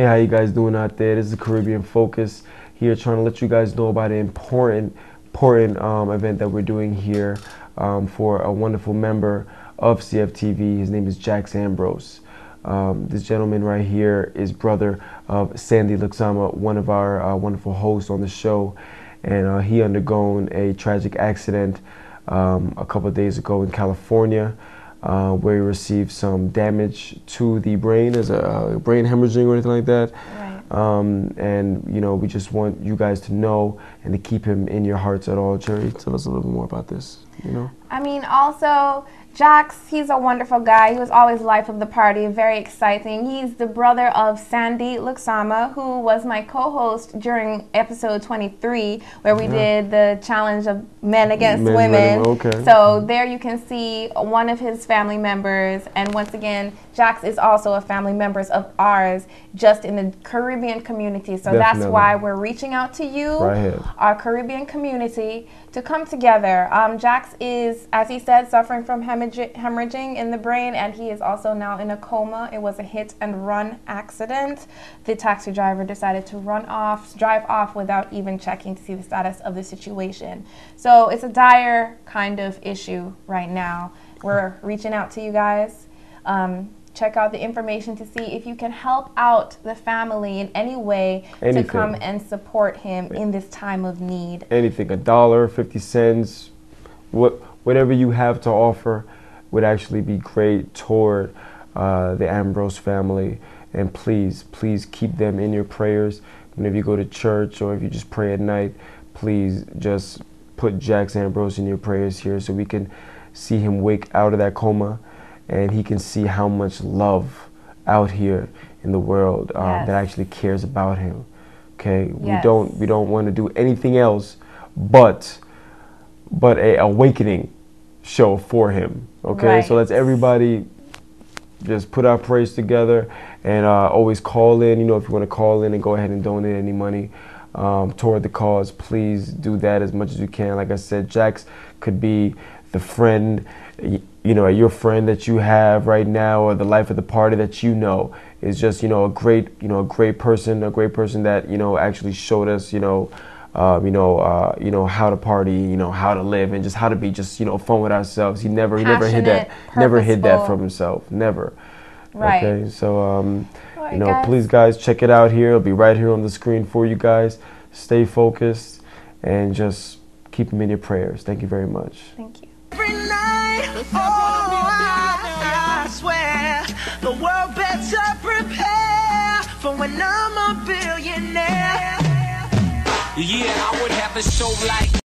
Hey, how you guys doing out there? This is the Caribbean Focus here, trying to let you guys know about an important, important um, event that we're doing here um, for a wonderful member of CFTV. His name is Jaxx Ambrose. Um, this gentleman right here is brother of Sandy Luxama, one of our uh, wonderful hosts on the show, and uh, he undergone a tragic accident um, a couple days ago in California uh, where he received some damage to the brain as a uh, brain hemorrhaging or anything like that. Right. Um, and you know, we just want you guys to know and to keep him in your hearts at all. Jerry, tell us a little bit more about this. You know. I mean, also Jaxx, he's a wonderful guy. He was always life of the party, very exciting. He's the brother of Sandy Luxama, who was my co-host during episode 23, where we Yeah. did the challenge of men against Men, women. women, okay. So there you can see one of his family members, and once again, Jaxx is also a family member of ours, just in the Caribbean community. So that's why we're reaching out to you Right our Caribbean community to come together. Um, Jaxx is, as he said, suffering from hemorrhag- hemorrhaging in the brain, and he is also now in a coma. It was a hit and run accident. The taxi driver decided to run off, drive off without even checking to see the status of the situation. So it's a dire kind of issue right now. We're reaching out to you guys. Um, check out the information to see if you can help out the family in any way Anything. to come and support him in this time of need. anything a dollar 50 cents what whatever you have to offer would actually be great toward uh, the ambrose family. And please please keep them in your prayers. Whenever you go to church or if you just pray at night please just put jaxx ambrose in your prayers here so we can see him wake out of that coma and he can see how much love out here in the world um, Yes. that actually cares about him. Okay? We don't we don't want to do anything else but but a awakening show for him okay? So let's everybody just put our praise together and uh, always call in. You know if you want to call in and go ahead and donate any money um, toward the cause please do that as much as you can. Like i said jaxx could be the friend you know your friend that you have right now or the life of the party that you know is just you know a great you know a great person a great person that you know actually showed us you know um, you know, uh, you know how to party, you know how to live, and just how to be just you know fun with ourselves. He never, he never hid that, Passionate, never hid that from himself, never. Right. Okay, so um, Alright, you know, guys. please guys check it out here. It'll be right here on the screen for you guys. Stay focused and just keep him in your prayers. Thank you very much. Thank you. Oh, I, I swear the world better prepare for when I'm a billionaire. Yeah, I would have a show like